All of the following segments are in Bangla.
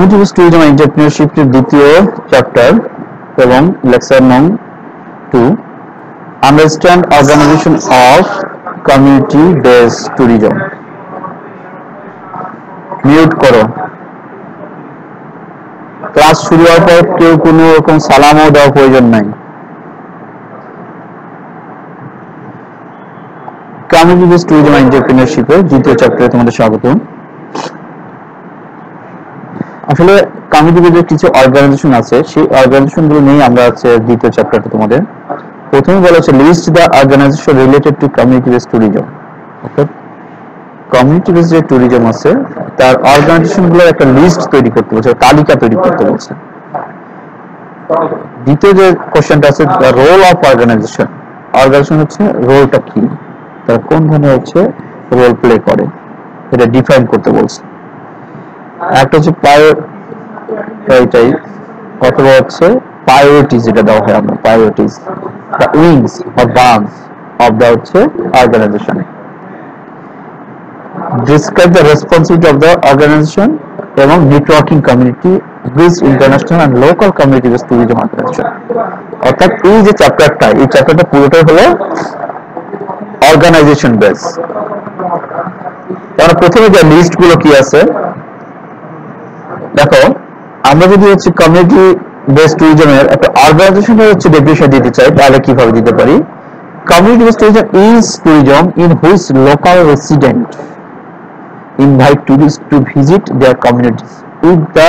কমিটি বেস ট্যুরিজম এন্টারপ্রেনারশিপের দ্বিতীয় চ্যাপ্টার এবং লেকচার নং to understand organisation of community base tourism mute করো। ক্লাস শুরু হওয়ার পর কেউ কোনো রকম সালামও দেওয়ার প্রয়োজন নাই। কমিউনিটি বেস ট্যুরিজম এন্টারপ্রেনারশিপের দ্বিতীয় চ্যাপ্টারে তোমাদের স্বাগত আসলে কমিউনিটি বেসের কিছু অর্গানাইজেশন আছে, সেই অর্গানাইজেশনগুলো নিয়ে আমরা হচ্ছে দ্বিতীয় চ্যাপ্টারটা তোমাদের প্রথমে বলা হচ্ছে list the organisation related to community base tourism অর্থাৎ কমিউনিটি বেস যে ট্যুরিজম আছে, তার অর্গানাইজেশনগুলোর একটা লিস্ট তৈরি করতে বলছে তালিকা তৈরি করতে বলছে। দ্বিতীয় যে কোশ্চেনটা আছে রোল অফ অর্গানাইজেশন অর্গানাইজেশন হচ্ছে রোলটা কি? তারা কোন ধরনের হচ্ছে রোল প্লে করে? এটা ডিফাইন করতে বলছে। একটা হচ্ছে প্রায়োরিটাই অথবা হচ্ছে প্রায়োরিটিজ যেটা দেওয়া হয় আমরা priorities the wings or burns of the হচ্ছে organisation describe the responsibility of the organization এবং networking community with international and local community base tourism organisation অর্থাৎ এই যে চ্যাপ্টারটা এই চ্যাপ্টারটা পুরোটাই হলো অর্গানাইজেশন বেস তাহলে প্রথমে যে লিস্টগুলো কি আছে? দেখো, আমরা যদি হচ্ছে কমিউনিটি বেস ট্যুরিজমের একটা অর্গানাইজেশনের হচ্ছে ডেফিনেশন দিতে চাই, তাহলে কীভাবে দিতে পারি? Community base tourism is tourism in which local resident invite tourists to visit their communities with the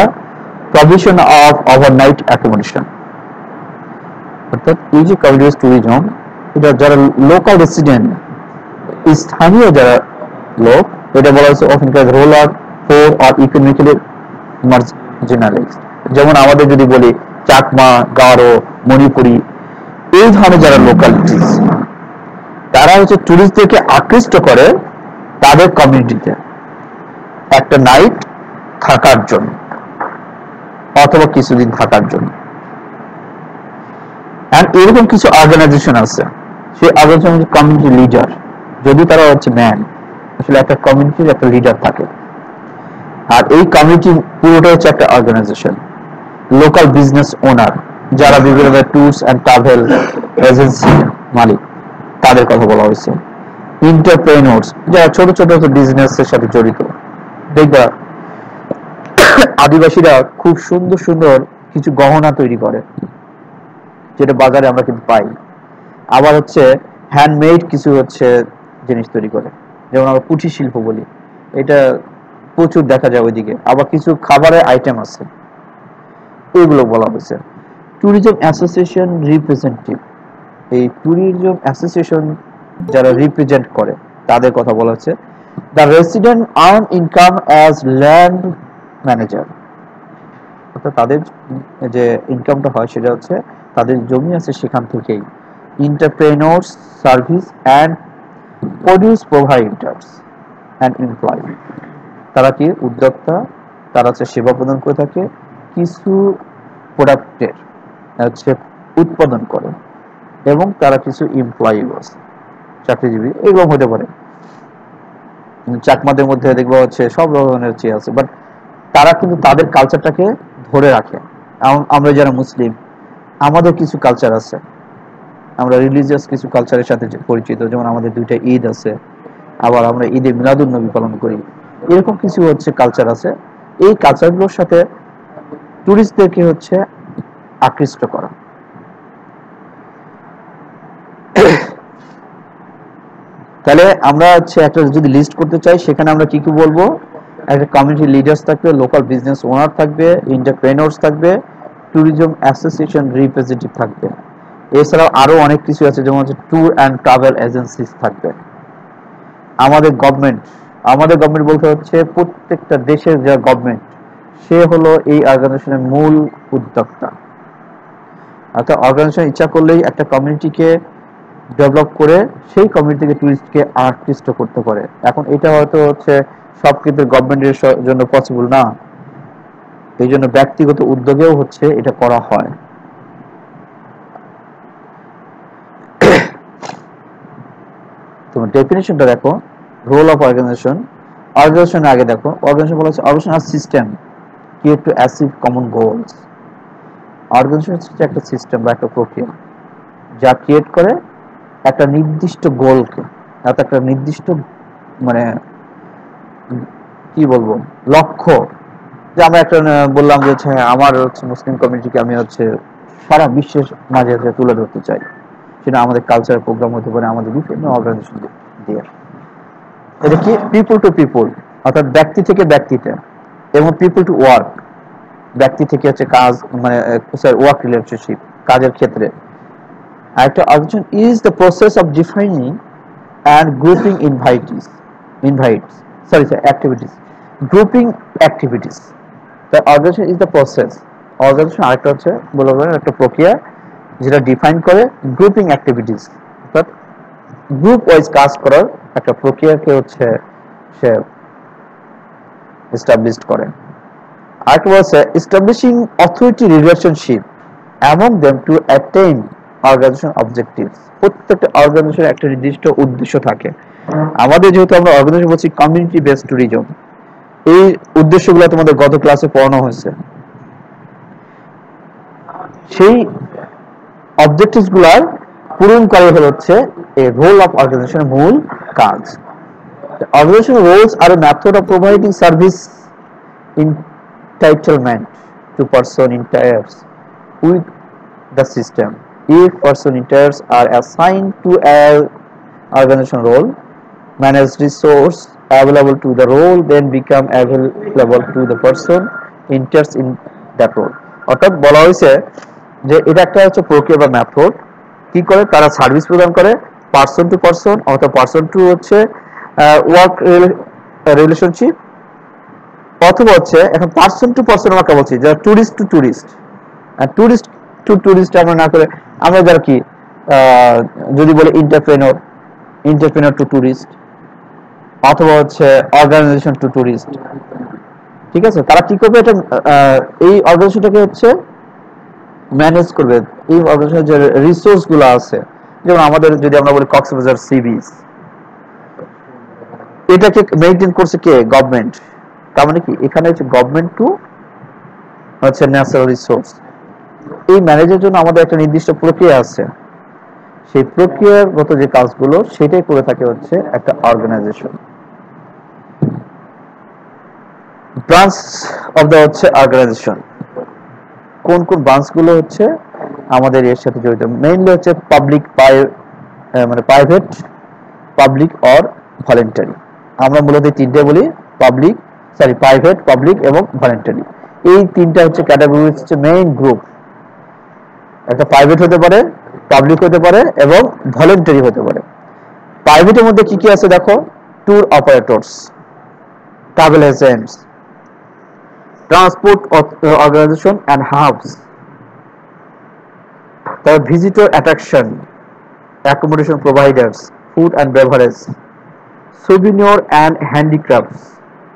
provision of overnight accommodation. অর্থাৎ এই যে কমিউনিটি ট্যুরিজম এটা যারা লোকাল রেসিডেন্ট স্থানীয় যারা লোক, এটা বলা হচ্ছে ওখানকার রোলার পোর আর ইকোনমিক্যালি মার্জিনালাইজড যেমন আমাদের যদি বলি চাকমা, গারো, মণিপুরি, এই ধরনের যারা লোকালিটিস তারা হচ্ছে টুরিস্টদেরকে আকৃষ্ট করে তাদের কমিউনিটিতে একটা নাইট থাকার জন্য অথবা কিছুদিন থাকার জন্য। এরকম কিছু অর্গানাইজেশন আছে। সেই অর্গানাইজেশন কমিউনিটি লিডার যদি তারা হচ্ছে ম্যান আসলে একটা কমিউনিটির একটা লিডার থাকে। আর এই কমিউনিটি পুরোটা হচ্ছে একটা অর্গানাইজেশন লোকাল বিজনেস ওনার যারা বিভিন্ন ট্যুরস অ্যান্ড ট্রাভেল এজেন্সি মালিক, তাদের কথা বলা হয়েছে। ইন্টারপ্রেনর্স যারা ছোট ছোট বিজনেসের সাথে জড়িত। দেখবা, আদিবাসীরা খুব সুন্দর সুন্দর কিছু গহনা তৈরি করে, যেটা বাজারে আমরা কিন্তু পাই। আবার হচ্ছে হ্যান্ডমেড কিছু হচ্ছে জিনিস তৈরি করে, যেমন আমরা কুটির শিল্প বলি। এটা প্রচুর দেখা যায় ওইদিকে। আবার কিছু খাবারের আইটেম আছে। এগুলো বলা হয়েছে। ট্যুরিজম অ্যাসোসিয়েশন রিপ্রেজেন্টেটিভ এই ট্যুরিজম অ্যাসোসিয়েশন যারা রিপ্রেজেন্ট করে, তাদের কথা বলা হচ্ছে। The resident earn income as land manager অর্থাৎ তাদের যে ইনকামটা হয় সেটা হচ্ছে তাদের জমি আছে সেখান থেকেই। Entrepreneurs service and produce providers and employ তারা কি উদ্যোক্তা? তারা হচ্ছে সেবা প্রদান করে থাকে। কিছু প্রোডাক্টের হচ্ছে উৎপাদন করে এবং তারা কিছু এমপ্লয়ি চাকরিজীবী, এগুলো হতে পারে। চাকমাদের মধ্যে দেখব হচ্ছে সব ধরনের চেয়ে আছে বাট তারা কিন্তু তাদের কালচারটাকে ধরে রাখে। আমরা যারা মুসলিম, আমাদের কিছু কালচার আছে। আমরা রিলিজিয়াস কিছু কালচারের সাথে পরিচিত, যেমন আমাদের দুইটা ঈদ আছে, আবার আমরা ঈদে মিলাদুল নবী পালন করি। এরকম কিছু হচ্ছে কালচার আছে। এই কালচারগুলোর সাথে টুরিস্টদেরকে হচ্ছে? আকৃষ্ট করা। তাহলে আমরা হচ্ছে একটা যদি লিস্ট করতে চাই, সেখানে আমরা কি কি বলব? একটা কমিউনিটি লিডার্স থাকবে লোকাল বিজনেস ওনার থাকবে এন্টারপ্রেনার্স থাকবে ট্যুরিজম অ্যাসোসিয়েশন রিপ্রেজেন্টেটিভ থাকবে। এছাড়াও আরও অনেক কিছু আছে, যেমন হচ্ছে ট্যুর অ্যান্ড ট্রাভেল এজেন্সিস থাকবে। আমাদের গভর্নমেন্ট আমাদের গভর্নমেন্ট বলতে হচ্ছে প্রত্যেকটা দেশের যা গভর্নমেন্ট সে হলো এই অর্গানাইজেশনের মূল উদ্যোক্তা। অর্থাৎ অর্গানাইজেশন ইচ্ছা করলেই একটা কমিউনিটিকে ডেভেলপ করে সেই কমিউনিটি থেকে টুরিস্টকে আকৃষ্ট করতে পারে। এখন এটা হয়তো হচ্ছে সব কিন্তু গভর্নমেন্টের জন্য পসিবল না। এই জন্য ব্যক্তিগত উদ্যোগেও হচ্ছে এটা করা হয়। তোমার ডেফিনেশনটা দেখো। রোল অফ অর্গানাইজেশন অর্গানাইজেশন আগে দেখো অর্গানাইজেশন বলা হচ্ছে organisation are system create to achieve common goals organisation হচ্ছে একটা সিস্টেম বা একটা প্রক্রিয়া যা ক্রিয়েট করে একটা নির্দিষ্ট গোলকে অর্থাৎ একটা নির্দিষ্ট মানে কি বলব লক্ষ্য। যে আমরা একটা বললাম যে হচ্ছে হ্যাঁ, আমার হচ্ছে মুসলিম কমিউনিটিকে আমি হচ্ছে সারা বিশ্বের মাঝে তুলে ধরতে চাই। সেটা আমাদের কালচারাল প্রোগ্রাম হতে পারে আমাদের বিভিন্ন অর্গানাইজেশন দিয়ে এটা কি? পিপল টু পিপল অর্থাৎ ব্যক্তি থেকে ব্যক্তিতে, এবং পিপল টু ওয়ার্ক ব্যক্তি থেকে হচ্ছে কাজ মানে ওয়ার্ক রিলেশনশিপ কাজের ক্ষেত্রে। আরেকটা organisation is the process of defining and grouping invitees invites sorry sir activities grouping activities the organisation is the process organisation আরেকটা হচ্ছে, বলে একটা প্রক্রিয়া, যেটা ডিফাইন করে গ্রুপিং অ্যাক্টিভিটিস গ্রুপ ওয়াইজ কাজ করার একটা প্রক্রিয়াকে হচ্ছে সে এস্টাবলিশড করে। আরেকটা বলছে establishing authority relationship among them to attain organisation objectives প্রত্যেকটা অর্গানাইজেশনের একটা নির্দিষ্ট উদ্দেশ্য থাকে। আমাদের যেহেতু আমরা অর্গানাইজেশন বলছি কমিউনিটি বেসড ট্যুরিজম এই উদ্দেশ্যগুলো তোমাদের গত ক্লাসে পড়ানো হয়েছে। সেই অবজেক্টিভসগুলার পূরণ করে হচ্ছে এ রোল অফ অর্গানাইজেশনের মূল কাজ। Organization roles are method of providing service entitlement to person in tires with the system if person in tires are assign to are organization role manage resource available to the role then become available to the person interest in that role অর্থাৎ বলা হয়েছে যে এটা একটা হচ্ছে প্রক্রিয়া বা মেথড কি করে? তারা সার্ভিস প্রদান করে পার্সন টু পার্সন অথবা পার্সন টু হচ্ছে ওয়ার্ক রিলেশনশিপ অথবা হচ্ছে, এখন পার্সন টু পার্সন আমরা বলছি যারা tourist to tourist tourist to tourist আমরা না করে, আমরা যারা কি যদি বলে ইন্টারপ্রেনর ইন্টারপ্রেনর টু টুরিস্ট অথবা হচ্ছে অর্গানাইজেশন টু টুরিস্ট ঠিক আছে? তারা কি করবে? এটা এই অর্গানাইজেশনটাকে হচ্ছে ম্যানেজ করবে, এই অর্গানাইজেশনের যে রিসোর্সগুলো আছে, যেমন আমাদের যদি আমরা বলি কক্সবাজার সি বিচ এটাকে মেইনটেইন করছে কে? গভর্নমেন্ট তার মানে কি? এখানে হচ্ছে গভর্নমেন্ট টু হচ্ছে ন্যাচারাল রিসোর্স এই ম্যানেজের জন্য আমাদের একটা নির্দিষ্ট প্রক্রিয়া আছে। সেই প্রক্রিয়ার প্রক্রিয়াগত যে কাজগুলো, সেটাই করে থাকে হচ্ছে একটা অর্গানাইজেশন ব্রাঞ্চ অফ দ্য হচ্ছে অর্গানাইজেশন কোন কোন ব্রাঞ্চগুলো হচ্ছে আমাদের এর সাথে জড়িত। মেইনলি হচ্ছে পাবলিক মানে প্রাইভেট পাবলিক অর ভলেন্টারি আমরা মূলত তিনটে বলি পাবলিক সরি প্রাইভেট পাবলিক এবং ভলেন্টারি এই তিনটা হচ্ছে ক্যাটাগরি হচ্ছে মেইন গ্রুপ একটা প্রাইভেট হতে পারে পাবলিক হতে পারে এবং ভলেন্টারি হতে পারে। প্রাইভেটের মধ্যে কি কি আছে দেখো? Tour operators travel agents transport organization and hubs তারপর visitor attraction accommodation providers food and beverage souvenir and handicrafts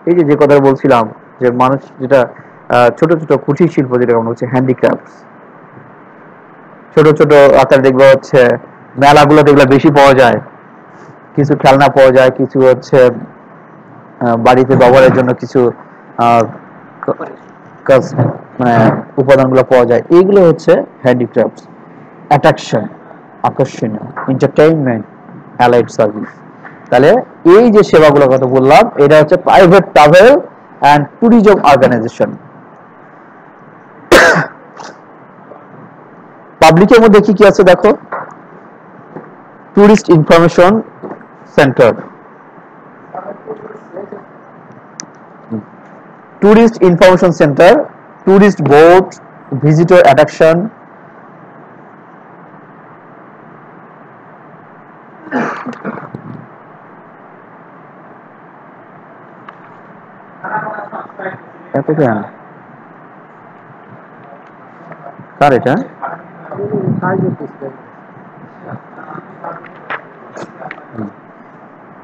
এই যে কথা বলছিলাম, যে মানুষ যেটা ছোট ছোট কুটির শিল্প যেটা আমরা হচ্ছে হ্যান্ডিক্রাফটস ছোট ছোট আকার দেখবে হচ্ছে, মেলাগুলো দেখলে বেশি পাওয়া যায়। কিছু খেলনা পাওয়া যায়, কিছু হচ্ছে বাড়িতে ব্যবহারের জন্য কিছু কাজ মানে উপাদানগুলো পাওয়া যায়। এইগুলো হচ্ছে অ্যাট্রাকশন আকর্ষণীয় এন্টারটেইনমেন্ট অ্যালাইড সার্ভিস তাহলে এই যে সেবাগুলোর কথা বললাম, এটা হচ্ছে private travel and tourism organization পাবলিকের মধ্যে কি কি আছে দেখো? Tourist information centre tourist information centre tourist board visitor attraction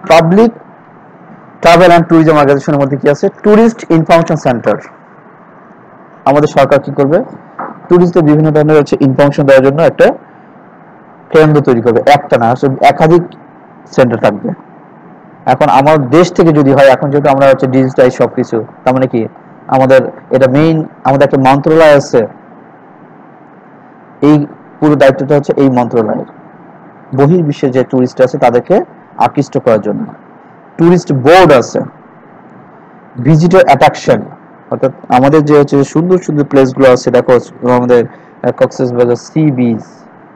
public travel and tourism অর্গানাইজেশনের মধ্যে কি আছে? ট্যুরিস্ট ইনফরমেশন সেন্টার আমাদের সরকার কি করবে? ট্যুরিস্টদের বিভিন্ন ধরনের হচ্ছে ইনফরমেশন দেওয়ার জন্য একটা কেন্দ্র তৈরি করবে। একটা না একাধিক সেন্টার থাকবে। এখন আমার দেশ থেকে যদি হয়, এখন যেহেতু আমরা হচ্ছে ডিজিটাইজ সবকিছু, তার মানে কি? আমাদের এটা মেইন আমাদের একটা মন্ত্রণালয় আছে। এই পুরো দায়িত্বটা হচ্ছে এই মন্ত্রণালয়ের। বহির্বিশ্বে যে ট্যুরিস্ট আছে, তাদেরকে আকৃষ্ট করার জন্য। টুরিস্ট বোর্ড আছে ভিজিটর অ্যাট্রাকশন অর্থাৎ আমাদের যে হচ্ছে সুন্দর সুন্দর প্লেসগুলো আছে, দেখো আমাদের কক্সেস সি বিচ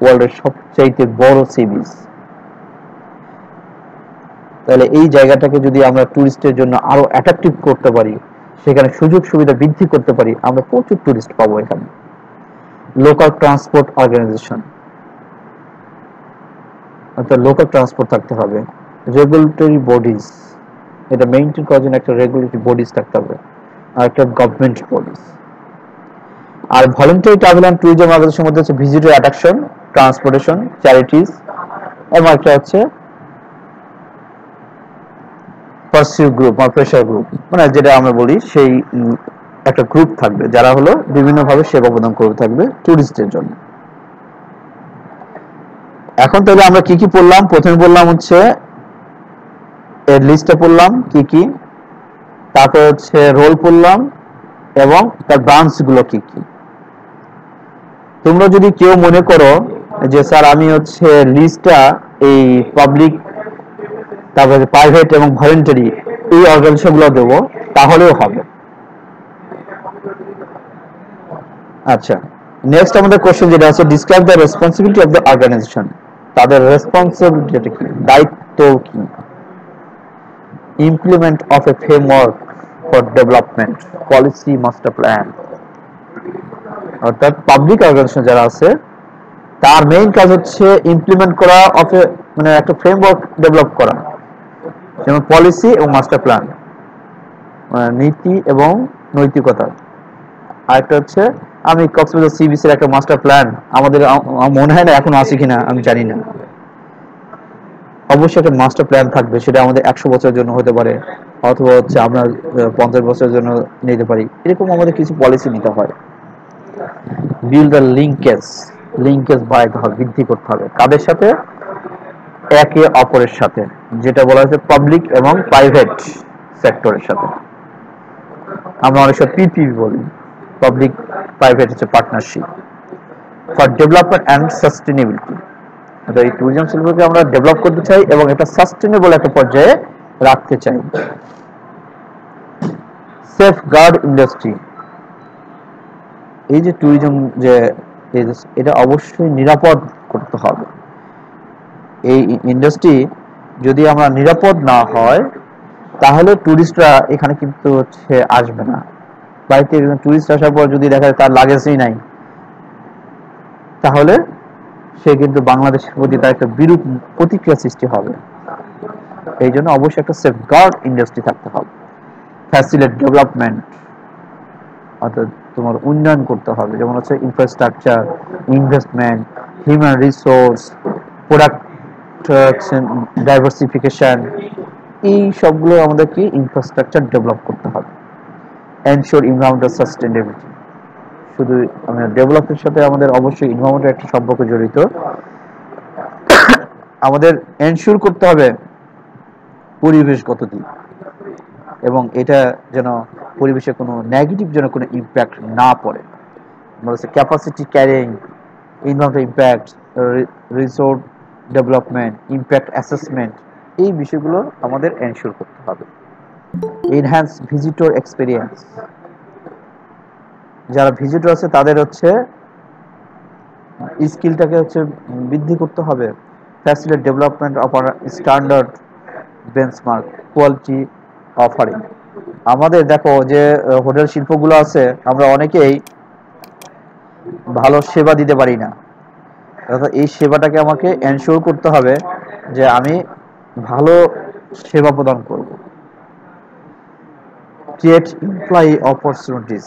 ওয়ার্ল্ডের সবচাইতে বড় সি বিচ তাহলে এই জায়গাটাকে যদি আমরা টুরিস্টের জন্য আরও অ্যাট্রাকটিভ করতে পারি, সেখানে সুযোগ সুবিধা বৃদ্ধি করতে পারি, আমরা প্রচুর টুরিস্ট পাবো এখানে। লোকাল ট্রান্সপোর্ট অর্গানাইজেশন অর্থাৎ লোকাল ট্রান্সপোর্ট থাকতে হবে। রেগুলেটরি বডিজ এটা মেইনটেইন করার জন্য একটা রেগুলেটরি বডিজ থাকতে হবে, আর একটা গভর্নমেন্ট বডিজ আর ভলেন্টারি ট্রাভেল অ্যান্ড ট্যুরিজম অর্গানাইজেশনের মধ্যে হচ্ছে ভিজিটর অ্যাট্রাকশন ট্রান্সপোর্টেশন চ্যারিটিজ এবং একটা হচ্ছে পার্সিউ গ্রুপ বা প্রেশার গ্রুপ মানে যেটা আমরা বলি সেই একটা গ্রুপ থাকবে, যারা হলো বিভিন্নভাবে সেবা প্রদান করে থাকবে টুরিস্টদের জন্য। এখন তাহলে আমরা কি কি পড়লাম? প্রথমে বললাম হচ্ছে এর লিস্টে পড়লাম কি কি? তারপর হচ্ছে রোল পড়লাম এবং তার ব্রাঞ্চগুলো কি কি? তোমরা যদি কেউ মনে করো যে, স্যার, আমি হচ্ছে লিস্টটা এই পাবলিক তারপরে প্রাইভেট এবং ভলেন্টারি এই অর্গানাইজেশনগুলো দেবো, তাহলেও হবে। আচ্ছা নেক্সট আমাদের কোশ্চেন যেটা আছে describe the responsibility of the organization তাদের রেসপন্সিবিলিটি কি? দায়িত্ব কি? Implement of a framework for development policy master plan অর্থাৎ পাবলিক অর্গানাইজেশন যারা আছে, তার মেইন কাজ হচ্ছে ইমপ্লিমেন্ট করা অফ মানে একটা ফ্রেমওয়ার্ক ডেভেলপ করা। যেমন পলিসি এবং মাস্টার প্ল্যান নীতি এবং নৈতিকতা। আরেকটা হচ্ছে, আমি কক্সবাজার সি বিচের একটা মাস্টার প্ল্যান আমাদের মনে হয় না এখন আছে কিনা, আমি জানি না। অবশ্যই একটা মাস্টার প্ল্যান থাকবে, সেটা আমাদের একশো বছরের জন্য হতে পারে, অথবা হচ্ছে আমরা পঞ্চাশ বছরের জন্য নিতে পারি। এরকম আমাদের কিছু পলিসি নিতে হয়। বিল দ্য লিঙ্কেজ লিঙ্কেজ বাড়াইতে হবে বৃদ্ধি করতে হবে। কাদের সাথে? একে অপরের সাথে, যেটা বলা হচ্ছে পাবলিক এবং প্রাইভেট সেক্টরের সাথে। আমরা অনেক সময় পিপিপি বলি পাবলিক প্রাইভেট হচ্ছে partnership for development and sustainability এই ট্যুরিজম শিল্পকে আমরা ডেভেলপ করতে চাই এবং এটা সাস্টেনেবল একটা পর্যায়ে রাখতে চাই। সেফ গার্ড ইন্ডাস্ট্রি এই যে ট্যুরিজম যে এটা অবশ্যই নিরাপদ করতে হবে। এই ইন্ডাস্ট্রি যদি আমরা নিরাপদ না হয়, তাহলে টুরিস্টরা এখানে কিন্তু হচ্ছে আসবে না। বাড়িতে টুরিস্ট আসার পর যদি দেখা যায় তার লাগেজই নাই, তাহলে সে কিন্তু বাংলাদেশের প্রতি তার একটা বিরূপ প্রতিক্রিয়া সৃষ্টি হবে। এই জন্য অবশ্যই একটা সেফ গার্ড ইন্ডাস্ট্রি থাকতে হবে। ফ্যাসিলেট ডেভেলপমেন্ট অর্থাৎ তোমার উন্নয়ন করতে হবে। যেমন হচ্ছে infrastructure investment human resource product diversification এই সবগুলো আমাদেরকে ইনফ্রাস্ট্রাকচার ডেভেলপ করতে হবে। এনশোর ইনভারমেন্টাল সাস্টেনেবিলিটি শুধু ডেভেলপের সাথে আমাদের অবশ্যই ইনভারমেন্টের একটা সম্পর্ক জড়িত। আমাদের এনশিওর করতে হবে পরিবেশগত দিক এবং এটা যেন পরিবেশে কোনো নেগেটিভ যেন কোনো ইম্প্যাক্ট না পড়ে। বলেছে capacity carrying environmental impact resort development impact assessment এই বিষয়গুলো আমাদের এনশিওর করতে হবে। এনহ্যান্স ভিজিটর এক্সপিরিয়েন্স যারা ভিজিটর আছে, তাদের হচ্ছে স্কিলটাকে হচ্ছে বৃদ্ধি করতে হবে। Facility development of standard benchmark quality offering আমাদের দেখো যে হোটেল শিল্পগুলো আছে, আমরা অনেকেই ভালো সেবা দিতে পারি না। অর্থাৎ এই সেবাটাকে আমাকে এনশিওর করতে হবে যে আমি ভালো সেবা প্রদান করব। ক্রিয়েট এমপ্লয়ি অপরচুনিটিস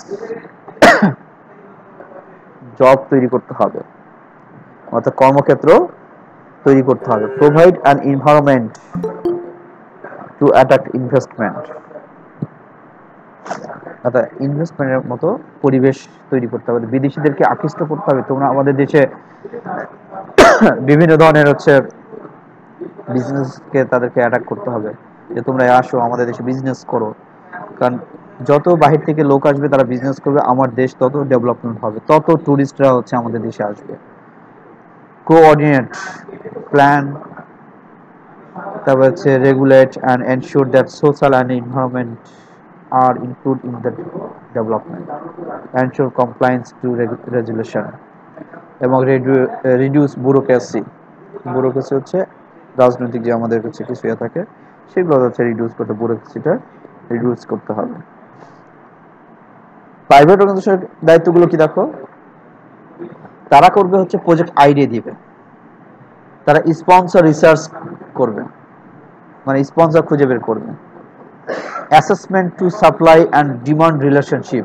জব তৈরি করতে হবে। অর্থাৎ কর্মক্ষেত্র তৈরি করতে হবে। Provide an environment to attract investment অর্থাৎ ইনভেস্টমেন্টের মতো পরিবেশ তৈরি করতে হবে। বিদেশিদেরকে আকৃষ্ট করতে হবে। তোমরা আমাদের দেশে বিভিন্ন ধরনের হচ্ছে বিজনেসকে তাদেরকে অ্যাটাক করতে হবে। যে তোমরা আসো, আমাদের দেশে বিজনেস করো। কারণ যত বাহির থেকে লোক আসবে, তারা বিজনেস করবে, আমার দেশ তত ডেভেলপমেন্ট হবে, তত ট্যুরিস্টরা হচ্ছে আমাদের দেশে আসবে। কোঅর্ডিনেট প্ল্যান তারপর হচ্ছে regulate and ensure that social and environment are include in the development ensure compliance to regulation এবং রিডিউস ব্যুরোক্রেসি ব্যুরোক্রেসি হচ্ছে রাজনৈতিক যে আমাদের কাছে কিছু ইয়ে থাকে, সেগুলো হচ্ছে রিডিউস করতে ব্যুরোক্রেসিটা রিডিউস করতে হবে। প্রাইভেট অর্গানাইজেশনের দায়িত্বগুলো কি দেখো? তারা করবে হচ্ছে প্রজেক্ট আইডিয়া দিবে। তারা স্পন্সর রিসার্চ করবে। মানে স্পন্সর খুঁজে বের করবে। Assessment to supply and demand relationship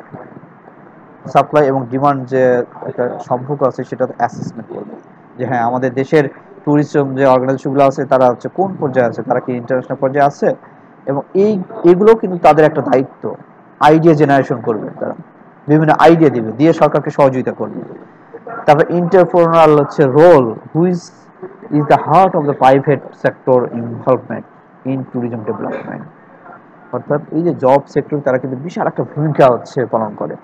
supply এবং ডিমান্ড যে একটা সম্পর্ক আছে, সেটা অ্যাসেসমেন্ট করবে। যে হ্যাঁ আমাদের দেশের ট্যুরিজম যে অর্গানাইজেশনগুলো আছে, তারা হচ্ছে কোন পর্যায়ে আছে? তারা কি ইন্টারন্যাশনাল পর্যায়ে আছে? এবং এই এগুলো কিন্তু তাদের একটা দায়িত্ব। আইডিয়া জেনারেশন করবে তারা। বিভিন্ন আইডিয়া দিবে, দিয়ে সরকারকে সহযোগিতা করবে। তারপর ইন্টারপ্রনাল হচ্ছে role which is the heart of the private sector involvement in tourism development অর্থাৎ এই যে জব সেক্টর তারা কিন্তু বিশাল একটা ভূমিকা হচ্ছে পালন করে।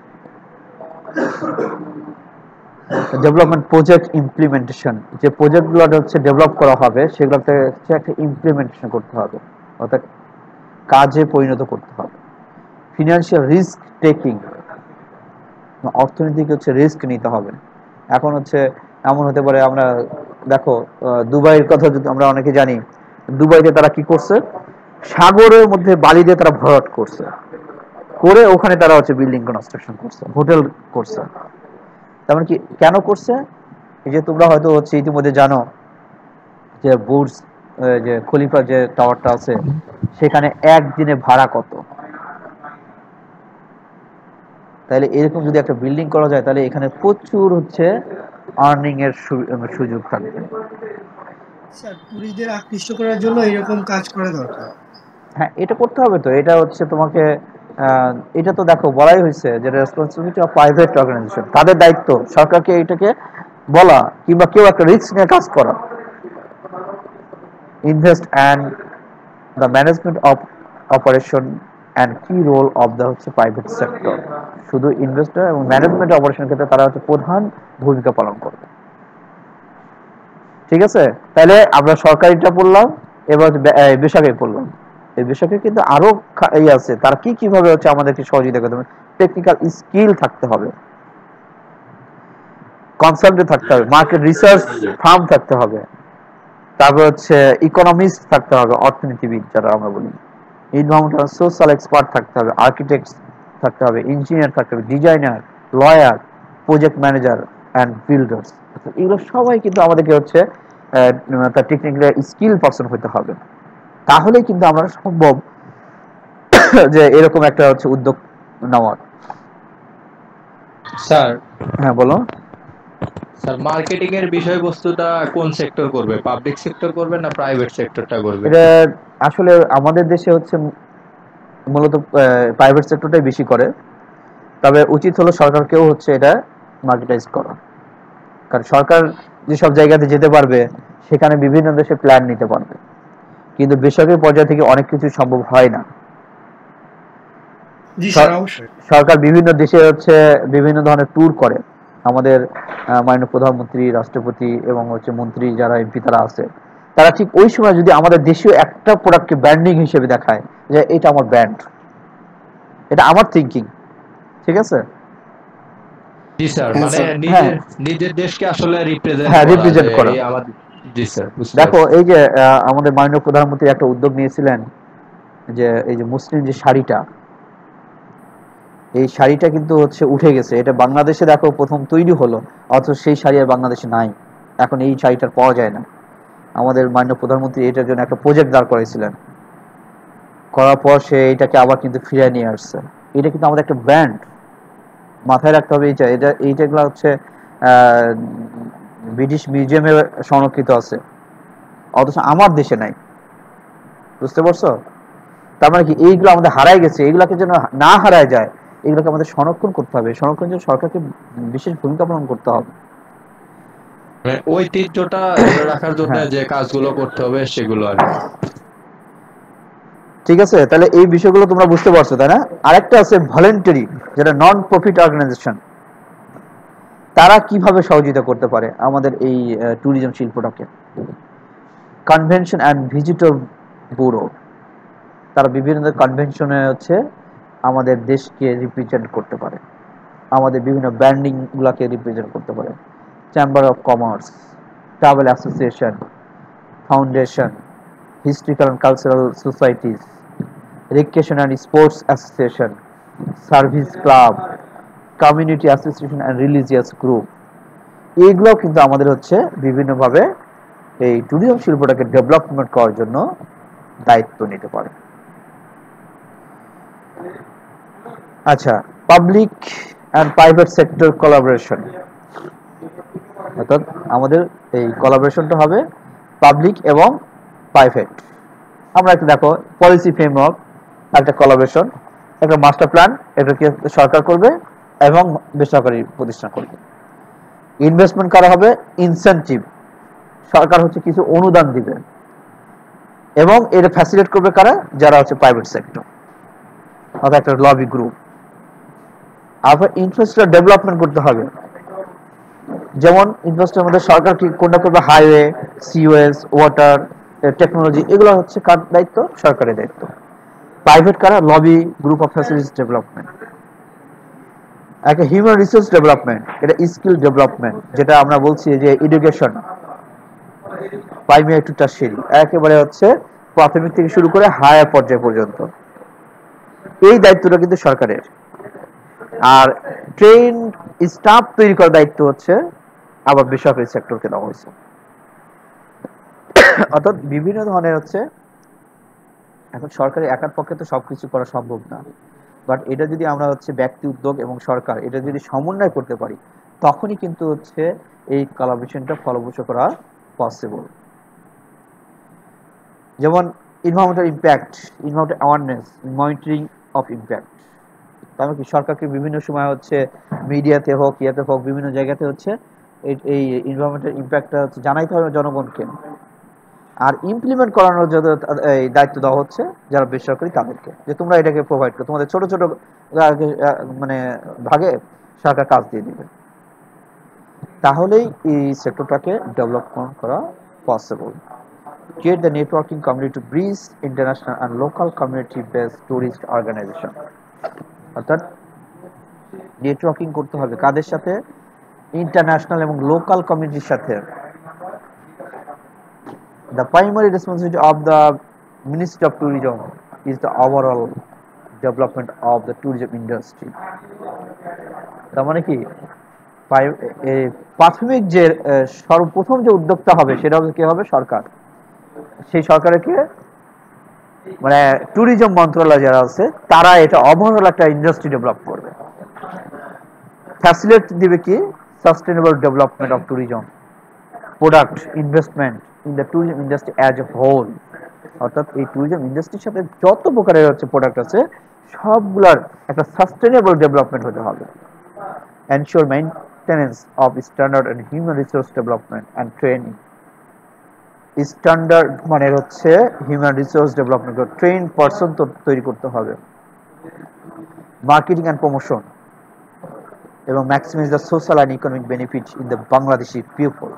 ডেভেলপমেন্ট প্রজেক্ট ইমপ্লিমেন্টেশন যে প্রজেক্টগুলো হচ্ছে ডেভেলপ করা হবে, সেগুলোতে হচ্ছে একটা ইমপ্লিমেন্টেশন করতে হবে। অর্থাৎ কাজে পরিণত করতে হবে। ফিনান্সিয়াল রিস্ক টেকিং অর্থনৈতিক হচ্ছে রিস্ক নিতে হবে। এখন হচ্ছে এমন হতে পারে আমরা, দেখো দুবাইয়ের কথা যদি আমরা অনেকে জানি, দুবাইতে তারা কি করছে? সাগরের মধ্যে বালি দিয়ে তারা ভরাট করছে। করে ওখানে তারা হচ্ছে বিল্ডিং কনস্ট্রাকশন করছে হোটেল করছে। তার মানে কি, কেন করছে? এই যে তোমরা হয়তো হচ্ছে ইতিমধ্যে জানো যে বুর্স যে খলিফা যে টাওয়ারটা আছে, সেখানে একদিনে ভাড়া কত? তাহলে এরকম যদি একটা বিল্ডিং করা যায় তাহলে এখানে প্রচুর হচ্ছে আর্নিং এর সুযোগ থাকবে। স্যার আকৃষ্ট করার জন্য এরকম কাজ করা দরকার। হ্যাঁ এটা করতে হবে তো। এটা হচ্ছে তোমাকে এটা তো দেখো বলাই হয়েছে যে রেসপন্সিবিলিটি অফ প্রাইভেট অর্গানাইজেশন তাদের দায়িত্ব। সরকারকে এটাকে বলা কিংবা কেউ একটা রিস্ক নিয়ে কাজ করা। Invest and the management of operation and কি রোল অফ দ্য হচ্ছে প্রাইভেট সেক্টর শুধু ইনভেস্টর এবং ম্যানেজমেন্ট অপারেশন ক্ষেত্রে তারা হচ্ছে প্রধান ভূমিকা পালন করবে। ঠিক আছে? তাহলে আমরা সরকারিটা পড়লাম, এবার বেসরকারি পড়লাম। এই বিষয়কে কিন্তু আরও এই আছে। তারা কি কীভাবে হচ্ছে আমাদেরকে সহযোগিতা করতে হবে? টেকনিক্যাল স্কিল থাকতে হবে। কনসালটেন্ট থাকতে হবে। মার্কেট রিসার্চ ফার্ম থাকতে হবে। তারপর হচ্ছে ইকোনমিস্ট থাকতে হবে। অর্থনীতিবিদ যারা আমরা বলি। ইনভার্মেন্টাল সোশ্যাল এক্সপার্ট থাকতে হবে আর্কিটেক্ট থাকতে হবে ইঞ্জিনিয়ার থাকতে হবে designer lawyer project manager and builders এগুলো সবাই কিন্তু আমাদেরকে হচ্ছে তার টেকনিক্যাল স্কিল পার্সন হতে হবে। তাহলে কিন্তু আমরা সম্ভব যে এরকম একটা হচ্ছে উদ্যোগ নেওয়ার। স্যার হ্যাঁ বলো। স্যার মার্কেটিং এর বিষয়বস্তুটা কোন সেক্টর করবে? পাবলিক সেক্টর করবে না প্রাইভেট সেক্টরটা করবে? এটা আসলে আমাদের দেশে হচ্ছে মূলত প্রাইভেট সেক্টরটাই বেশি করে। তবে উচিত হলো সরকারকেও হচ্ছে এটা মার্কেটাইজ করা। কারণ সরকার যেসব জায়গাতে যেতে পারবে সেখানে বিভিন্ন দেশে প্ল্যান নিতে পারবে। কিন্তু বেসরকারি পর্যায় থেকে অনেক কিছু সম্ভব হয় না। সরকার বিভিন্ন দেশে হচ্ছে বিভিন্ন ধরনের ট্যুর করে। আমাদের মাননীয় প্রধানমন্ত্রী রাষ্ট্রপতি এবং হচ্ছে মন্ত্রী যারা এমপি তারা আছে তারা ঠিক ওই সময় যদি আমাদের দেশীয় একটা প্রোডাক্টকে ব্র্যান্ডিং হিসেবে দেখায় যে এটা আমার ব্র্যান্ড এটা আমার থিঙ্কিং ঠিক আছে? জি স্যার হ্যাঁ, মানে নিজের নিজের দেশকে আসলে রিপ্রেজেন্ট হ্যাঁ রিপ্রেজেন্ট করা। জি স্যার দেখো এই যে আমাদের মাননীয় প্রধানমন্ত্রী একটা উদ্যোগ নিয়েছিলেন যে এই যে মুসলিম যে শাড়িটা এই শাড়িটা কিন্তু হচ্ছে উঠে গেছে। এটা বাংলাদেশে দেখো প্রথম তৈরি হলো, অথচ সেই শাড়ি আর বাংলাদেশে নাই। এখন এই শাড়িটার পাওয়া যায় না। আমাদের মান্য প্রধানমন্ত্রী এটার জন্য একটা প্রজেক্ট দাঁড় করেছিলেন করার পর সে এটাকে আবার কিন্তু ফিরে নিয়ে আসছে। এটা কিন্তু আমাদের একটা ব্র্যান্ড মাথায় রাখতে হবে এইটা। এটা, এইটাগুলো হচ্ছে ব্রিটিশ মিউজিয়ামে সংরক্ষিত আছে। অথচ আমার দেশে নাই। বুঝতে পারছ? তার মানে কি? এইগুলো আমাদের হারাই গেছে। এইগুলাকে যেন না হারায় যায় এগুলোকে আমাদের সংরক্ষণ করতে হবে। সংরক্ষণ জন্য সরকারকে বিশেষ ভূমিকা পালন করতে হবে। মানে ঐতিহ্যটা রাখার জন্য হ্যাঁ। যে কাজগুলো করতে হবে সেগুলো আর ঠিক আছে তাহলে এই বিষয়গুলো তোমরা বুঝতে পারছ তাই না? আরেকটা আছে ভলেন্টারি যেটা নন প্রফিট অর্গানাইজেশন তারা কীভাবে সহযোগিতা করতে পারে আমাদের এই ট্যুরিজম শিল্পটাকে? কনভেনশন অ্যান্ড ভিজিটর ব্যুরো তারা বিভিন্ন কনভেনশনে হচ্ছে আমাদের দেশকে রিপ্রেজেন্ট করতে পারে। আমাদের বিভিন্ন ব্র্যান্ডিং গুলাকে রিপ্রেজেন্ট করতে পারে। Chamber of commerce travel association foundation historical and cultural societies recreation and sports association service club community association and religious group এইগুলোও কিন্তু আমাদের হচ্ছে বিভিন্নভাবে এই ট্যুরিজম শিল্পটাকে ডেভেলপমেন্ট করার জন্য দায়িত্ব নিতে পারে। আচ্ছা public and private sector collaboration অর্থাৎ আমাদের এই কোলাবোরেশনটা হবে পাবলিক এবং প্রাইভেট আমরা একটু দেখো পলিসি ফ্রেমওয়ার্ক একটা কোলাবোরেশন একটা মাস্টার প্ল্যান এটা কি সরকার করবে এবং বেসরকারি প্রতিষ্ঠান করবে। ইনভেস্টমেন্ট করা হবে? ইনসেন্টিভ সরকার হচ্ছে কিছু অনুদান দিবে। এবং এটা ফ্যাসিলিটেট করবে কারা? যারা হচ্ছে প্রাইভেট সেক্টর অর্থাৎ একটা লবি গ্রুপ আর ইনফ্রাস্ট্রাকচার ডেভেলপমেন্ট করতে হবে। যেমন ইনফ্রাস্ট্রাকচার মধ্যে সরকার কি কোনটা করবে? হাইওয়ে সিওএস ওয়াটার টেকনোলজি এগুলো হচ্ছে কার দায়িত্ব? সরকারের দায়িত্ব। প্রাইভেট কারা? Lobby group of facilities development একটা হিউম্যান রিসোর্স ডেভেলপমেন্ট এটা স্কিল ডেভেলপমেন্ট যেটা আমরা বলছি যে এডুকেশন প্রাইমারি টু টার্সিয়ারি একেবারে হচ্ছে প্রাথমিক থেকে শুরু করে হায়ার পর্যায় পর্যন্ত। এই দায়িত্বটা কিন্তু সরকারের। আর ট্রেন স্টাফ তৈরি করার দায়িত্ব হচ্ছে আবার বেসরকারি সেক্টরকে দেওয়া হয়েছে। অর্থাৎ বিভিন্ন ধরনের হচ্ছে এখন সরকারি একার পক্ষে তো সবকিছু করা সম্ভব না। বাট এটা যদি আমরা হচ্ছে ব্যক্তি উদ্যোগ এবং সরকার, এটা যদি সমন্বয় করতে পারি, তখনই কিন্তু হচ্ছে এই কোলাবোরেশনটা ফলপ্রসূ করা পসিবল যেমন environmental impact environmental awareness monitoring of impact তারপর কি সরকারকে বিভিন্ন সময় হচ্ছে মিডিয়াতে হোক, ইয়াতে হোক, বিভিন্ন জায়গাতে হচ্ছে এই ইনভারমেন্টাল ইম্প্যাক্টটা হচ্ছে জানাইতে হবে জনগণকে। আর ইমপ্লিমেন্ট করানোর জন্য এই দায়িত্ব দেওয়া হচ্ছে যারা বেসরকারি তাদেরকে, যে তোমরা এটাকে প্রোভাইড করো। তোমাদের ছোট ছোট মানে ভাগে সরকার কাজ দিয়ে দিবে। তাহলেই এই সেক্টরটাকে ডেভেলপমেন্ট করা possible create the networking community to bridge international and local community based tourist organization অর্থাৎ নেটওয়ার্কিং করতে হবে কাদের সাথে? ইন্টারন্যাশনাল এবং লোকাল কমিউনিটির সাথে। The primary responsibility of the ministry of tourism is the overall development of the tourism industry তার মানে কি? প্রাথমিক যে সর্বপ্রথম যে উদ্যোক্তা হবে সেটা হবে কে হবে? সরকার। সেই সরকারকে মানে ট্যুরিজম মন্ত্রণালয় যারা আছে, তারা এটা ওভারঅল একটা ইন্ডাস্ট্রি ডেভেলপ করবে। ফ্যাসিলিটি দিবে কি? Sustainable development of tourism product investment in the tourism industry as a whole অর্থাৎ এই ট্যুরিজম ইন্ডাস্ট্রির সাথে যত প্রকারের হচ্ছে প্রোডাক্ট আছে, সবগুলার একটা সাস্টেনেবল ডেভেলপমেন্ট হতে হবে। Ensure maintenance of standard and human resource development and training standard মানে হচ্ছে human resource development train person তৈরি করতে হবে। মার্কেটিং অ্যান্ড প্রমোশন এবং maximize the social and economic benefit in the Bangladeshi people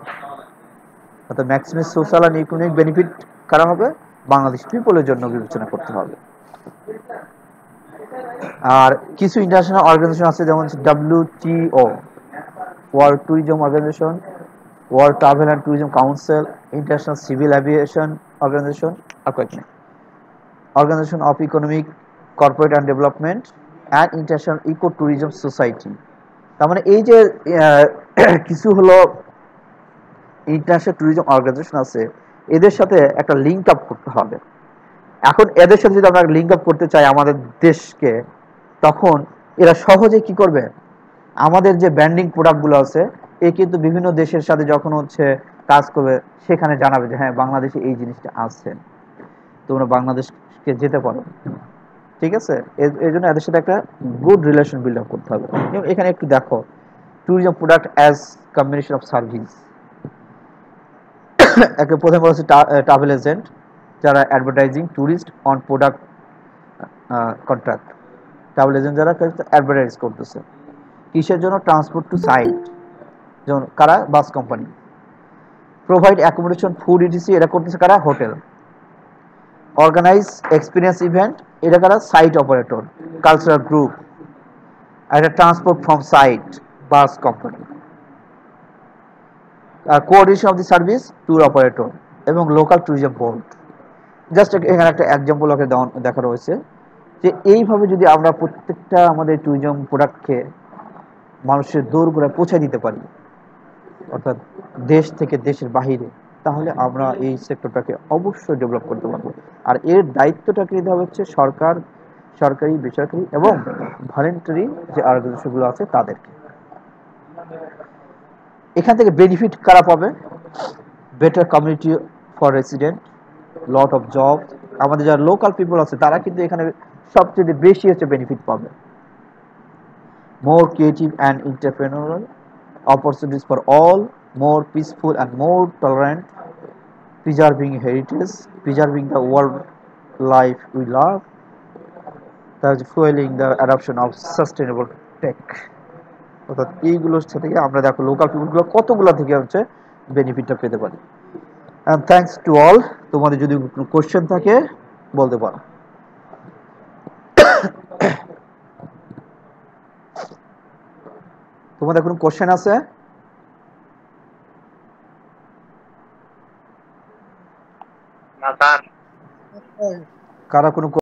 অর্থাৎ maximize social and economic benefit কারা হবে? বাংলাদেশ পিপলের জন্য বিবেচনা করতে হবে। আর কিছু ইন্টারন্যাশনাল অর্গানাইজেশন আছে, যেমন WTO world tourism organization world travel and tourism council international civil aviation organization আর কয়েকটি organization of economic corporate and development and international eco tourism society তার মানে এই যে কিছু হলো ইন্টারন্যাশনাল ট্যুরিজম অর্গানাইজেশন আছে, এদের সাথে একটা লিঙ্ক আপ করতে হবে। এখন এদের সাথে যদি আমরা লিঙ্ক আপ করতে চাই আমাদের দেশকে, তখন এরা সহজে কি করবে? আমাদের যে ব্র্যান্ডিং প্রোডাক্টগুলো আছে এ কিন্তু বিভিন্ন দেশের সাথে যখন হচ্ছে কাজ করবে, সেখানে জানাবে যে হ্যাঁ বাংলাদেশে এই জিনিসটা আছে। তোমরা বাংলাদেশকে যেতে পারো। ঠিক আছে? এর জন্য এদের সাথে একটা গুড রিলেশন বিল্ড আপ করতে হবে। এখানে একটু দেখো tourism product as combination of service একটা প্রথম হচ্ছে ট্রাভেল এজেন্ট যারা advertising tourist on product contract travel agent যারা অ্যাডভার্টাইজ করতেছে। কিসের জন্য? ট্রান্সপোর্ট টু সাইট যেমন কারা? Bus company. Provide accommodation food ETC এটা করতেছে কারা? হোটেল। অর্গানাইজ এক্সপিরিয়েন্স ইভেন্ট এটা কারা? সাইট অপারেটর কালচারাল গ্রুপ এটা transport from site bus company coordination of the service tour operator এবং লোকাল ট্যুরিজম বোর্ড জাস্ট এখানে একটা এক্সাম্পল ওকে দেখা রয়েছে যে এইভাবে যদি আমরা প্রত্যেকটা আমাদের ট্যুরিজম প্রোডাক্টকে মানুষের দৌড় করে পৌঁছে দিতে পারি অর্থাৎ দেশ থেকে দেশের বাহিরে, তাহলে আমরা এই সেক্টরটাকে অবশ্যই ডেভেলপ করতে পারব। আর এর দায়িত্বটাকে নিতে হবে হচ্ছে? সরকার, সরকারি, বেসরকারি এবং ভলেন্টারি যে অর্গানাইজেশনগুলো আছে তাদেরকে। এখান থেকে বেনিফিট কারা পাবে? Better community for resident lot of job আমাদের যারা লোকাল পিপল আছে, তারা কিন্তু এখানে সবচেয়ে বেশি হচ্ছে বেনিফিট পাবে। More creative and entrepreneurial opportunities for all, more peaceful and more tolerant, preserving heritage, preserving the world life we love, thus fueling the adoption of sustainable tech. অর্থাৎ এইগুলোর সাথে আমরা দেখো লোকাল পিপুলগুলো কতগুলো থেকে হচ্ছে বেনিফিটটা পেতে পারি অ্যান্ড থ্যাঙ্কস টু অল তোমাদের যদি কোনো কোশ্চেন থাকে বলতে পারো তোমাদের কোনো কোশ্চেন আছে। কারা কোনো